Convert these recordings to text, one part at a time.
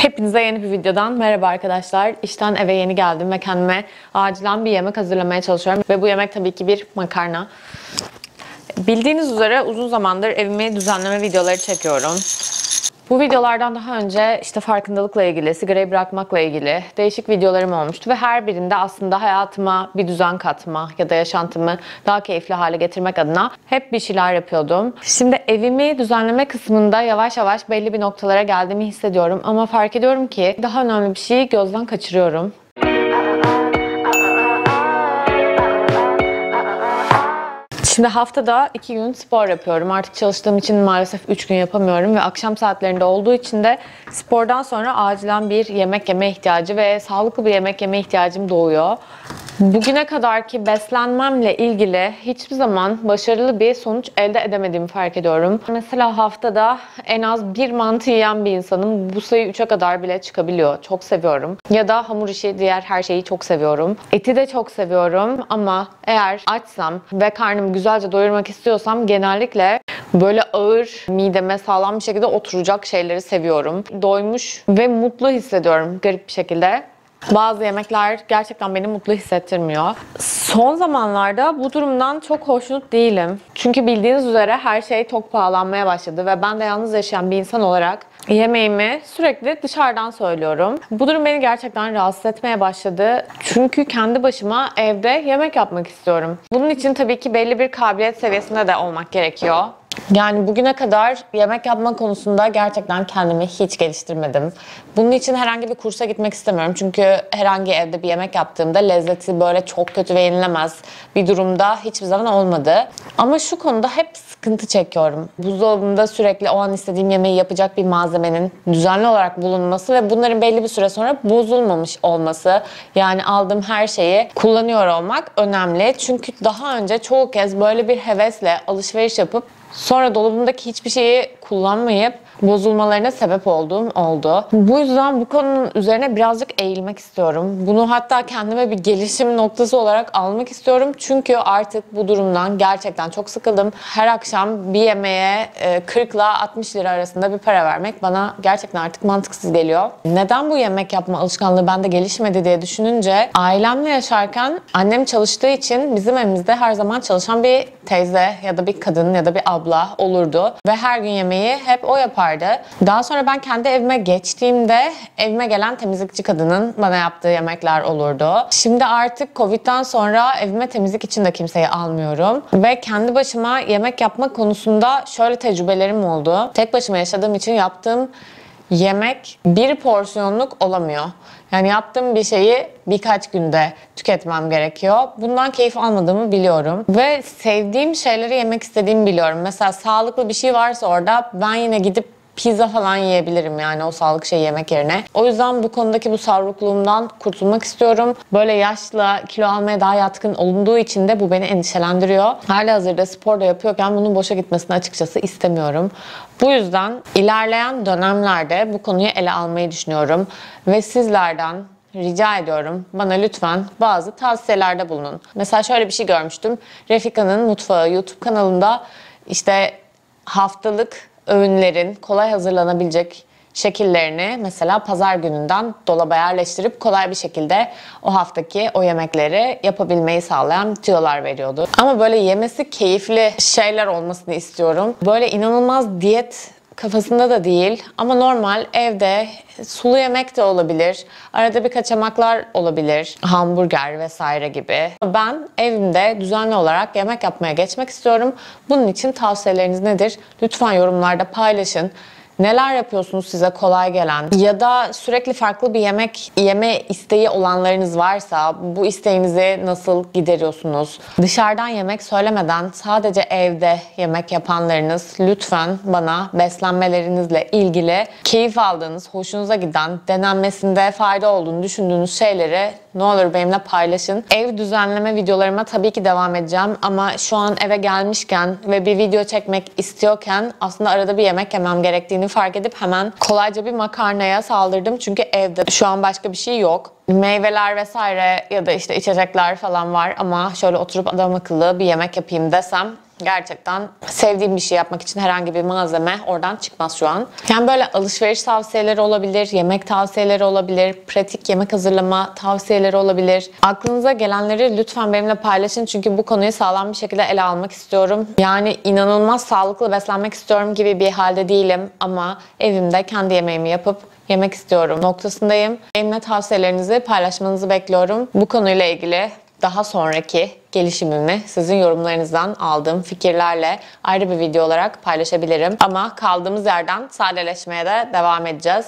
Hepinize yeni bir videodan merhaba arkadaşlar. İşten eve yeni geldim ve kendime acilen bir yemek hazırlamaya çalışıyorum. Ve bu yemek tabii ki bir makarna. Bildiğiniz üzere uzun zamandır evimi düzenleme videoları çekiyorum. Bu videolardan daha önce işte farkındalıkla ilgili, sigarayı bırakmakla ilgili değişik videolarım olmuştu ve her birinde aslında hayatıma bir düzen katma ya da yaşantımı daha keyifli hale getirmek adına hep bir şeyler yapıyordum. Şimdi evimi düzenleme kısmında yavaş yavaş belli bir noktalara geldiğimi hissediyorum ama fark ediyorum ki daha önemli bir şeyi gözden kaçırıyorum. Şimdi haftada iki gün spor yapıyorum. Artık çalıştığım için maalesef üç gün yapamıyorum ve akşam saatlerinde olduğu için de spordan sonra acilen bir yemek yeme ihtiyacı ve sağlıklı bir yemek yeme ihtiyacım doğuyor. Bugüne kadarki beslenmemle ilgili hiçbir zaman başarılı bir sonuç elde edemediğimi fark ediyorum. Mesela haftada en az bir mantı yiyen bir insanım bu sayı 3'e kadar bile çıkabiliyor. Çok seviyorum. Ya da hamur işi, diğer her şeyi çok seviyorum. Eti de çok seviyorum ama eğer açsam ve karnımı güzelce doyurmak istiyorsam genellikle böyle ağır, mideme sağlam bir şekilde oturacak şeyleri seviyorum. Doymuş ve mutlu hissediyorum garip bir şekilde. Bazı yemekler gerçekten beni mutlu hissettirmiyor. Son zamanlarda bu durumdan çok hoşnut değilim. Çünkü bildiğiniz üzere her şey çok pahalanmaya başladı ve ben de yalnız yaşayan bir insan olarak yemeğimi sürekli dışarıdan söylüyorum. Bu durum beni gerçekten rahatsız etmeye başladı. Çünkü kendi başıma evde yemek yapmak istiyorum. Bunun için tabii ki belli bir kabiliyet seviyesinde de olmak gerekiyor. Yani bugüne kadar yemek yapma konusunda gerçekten kendimi hiç geliştirmedim. Bunun için herhangi bir kursa gitmek istemiyorum. Çünkü herhangi evde bir yemek yaptığımda lezzeti böyle çok kötü ve yenilemez bir durumda hiçbir zaman olmadı. Ama şu konuda hep sıkıntı çekiyorum. Buzdolabımda sürekli o an istediğim yemeği yapacak bir malzemenin düzenli olarak bulunması ve bunların belli bir süre sonra bozulmamış olması. Yani aldığım her şeyi kullanıyor olmak önemli. Çünkü daha önce çoğu kez böyle bir hevesle alışveriş yapıp Sonra dolabımdaki hiçbir şeyi kullanmayıp bozulmalarına sebep olduğum oldu. Bu yüzden bu konunun üzerine birazcık eğilmek istiyorum. Bunu hatta kendime bir gelişim noktası olarak almak istiyorum. Çünkü artık bu durumdan gerçekten çok sıkıldım. Her akşam bir yemeğe 40 ile 60 lira arasında bir para vermek bana gerçekten artık mantıksız geliyor. Neden bu yemek yapma alışkanlığı bende gelişmedi diye düşününce ailemle yaşarken annem çalıştığı için bizim evimizde her zaman çalışan bir teyze ya da bir kadın ya da bir abla olurdu. Ve her gün yemeği hep o yapardı. Daha sonra ben kendi evime geçtiğimde evime gelen temizlikçi kadının bana yaptığı yemekler olurdu. Şimdi artık Covid'den sonra evime temizlik için de kimseyi almıyorum. Ve kendi başıma yemek yapma konusunda şöyle tecrübelerim oldu. Tek başıma yaşadığım için yaptığım yemek bir porsiyonluk olamıyor. Yani yaptığım bir şeyi birkaç günde tüketmem gerekiyor. Bundan keyif almadığımı biliyorum. Ve sevdiğim şeyleri yemek istediğimi biliyorum. Mesela sağlıklı bir şey varsa orada ben yine gidip pizza falan yiyebilirim yani o sağlık şey yemek yerine. O yüzden bu konudaki bu savrukluğumdan kurtulmak istiyorum. Böyle yaşla kilo almaya daha yatkın olunduğu için de bu beni endişelendiriyor. Hali hazırda spor da yapıyorken bunun boşa gitmesini açıkçası istemiyorum. Bu yüzden ilerleyen dönemlerde bu konuyu ele almayı düşünüyorum. Ve sizlerden rica ediyorum bana lütfen bazı tavsiyelerde bulunun. Mesela şöyle bir şey görmüştüm. Refika'nın Mutfağı YouTube kanalında işte haftalık öğünlerin kolay hazırlanabilecek şekillerini mesela pazar gününden dolaba yerleştirip kolay bir şekilde o haftaki o yemekleri yapabilmeyi sağlayan tüyolar veriyordu. Ama böyle yemesi keyifli şeyler olmasını istiyorum. Böyle inanılmaz diyet kafasında da değil ama normal evde sulu yemek de olabilir. Arada bir kaçamaklar olabilir. Hamburger vesaire gibi. Ben evimde düzenli olarak yemek yapmaya geçmek istiyorum. Bunun için tavsiyeleriniz nedir? Lütfen yorumlarda paylaşın. Neler yapıyorsunuz size kolay gelen ya da sürekli farklı bir yemek yeme isteği olanlarınız varsa bu isteğinizi nasıl gideriyorsunuz? Dışarıdan yemek söylemeden sadece evde yemek yapanlarınız lütfen bana beslenmelerinizle ilgili keyif aldığınız, hoşunuza giden, denenmesinde fayda olduğunu düşündüğünüz şeyleri ne olur benimle paylaşın. Ev düzenleme videolarıma tabii ki devam edeceğim ama şu an eve gelmişken ve bir video çekmek istiyorken aslında arada bir yemek yemem gerektiğini fark edip hemen kolayca bir makarnaya saldırdım. Çünkü evde şu an başka bir şey yok. Meyveler vesaire ya da işte içecekler falan var ama şöyle oturup adam akıllı bir yemek yapayım desem Gerçekten sevdiğim bir şey yapmak için herhangi bir malzeme oradan çıkmaz şu an. Yani böyle alışveriş tavsiyeleri olabilir, yemek tavsiyeleri olabilir, pratik yemek hazırlama tavsiyeleri olabilir. Aklınıza gelenleri lütfen benimle paylaşın çünkü bu konuyu sağlam bir şekilde ele almak istiyorum. Yani inanılmaz sağlıklı beslenmek istiyorum gibi bir halde değilim ama evimde kendi yemeğimi yapıp yemek istiyorum noktasındayım. Benimle tavsiyelerinizi paylaşmanızı bekliyorum. Bu konuyla ilgili daha sonraki gelişimimi sizin yorumlarınızdan aldığım fikirlerle ayrı bir video olarak paylaşabilirim. Ama kaldığımız yerden sadeleşmeye de devam edeceğiz.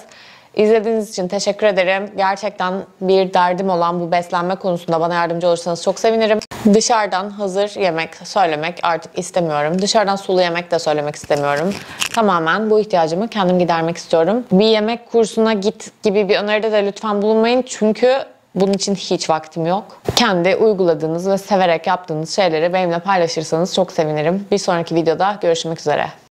İzlediğiniz için teşekkür ederim. Gerçekten bir derdim olan bu beslenme konusunda bana yardımcı olursanız çok sevinirim. Dışarıdan hazır yemek söylemek artık istemiyorum. Dışarıdan sulu yemek de söylemek istemiyorum. Tamamen bu ihtiyacımı kendim gidermek istiyorum. Bir yemek kursuna git gibi bir öneride de lütfen bulunmayın. Çünkü bunun için hiç vaktim yok. Kendi uyguladığınız ve severek yaptığınız şeyleri benimle paylaşırsanız çok sevinirim. Bir sonraki videoda görüşmek üzere.